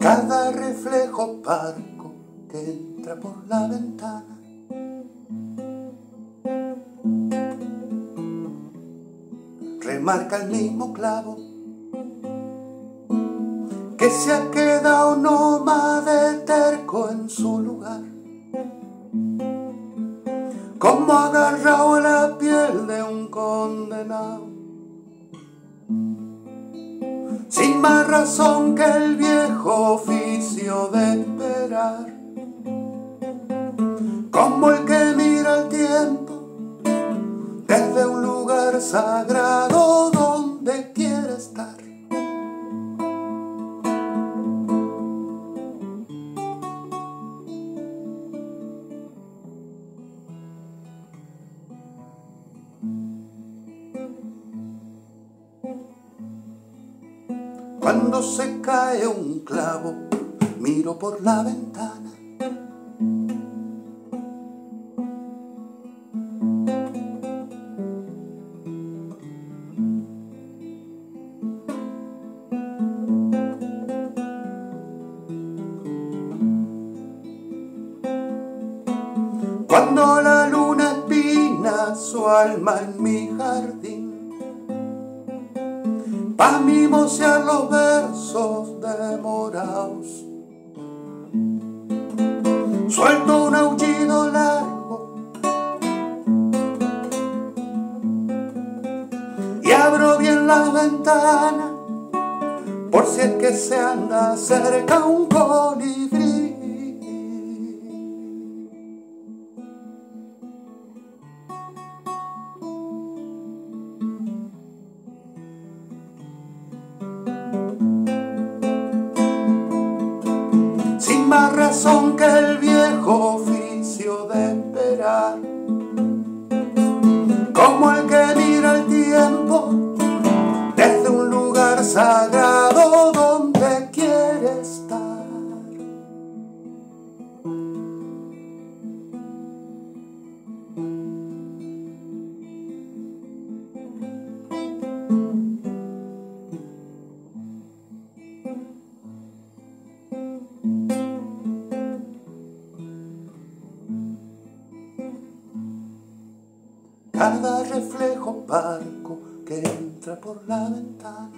Cada reflejo parco que entra por la ventana. Remarca el mismo clavo. Que se ha quedado nómade terco en su lugar. Como agarrado la piel de un condenado. Sin más razón que el viejo sagrado donde quiere estar. Cuando se cae un clavo, miro por la ventana. Cuando la luna espina su alma en mi jardín pa' mimosear los versos demorados. Suelto un aullido largo y abro bien la ventana por si es que se anda cerca un colibrí. Sin más razón que el viejo oficio de esperar. Como el que mira el tiempo desde un lugar sagrado Cada reflejo parco que entra por la ventana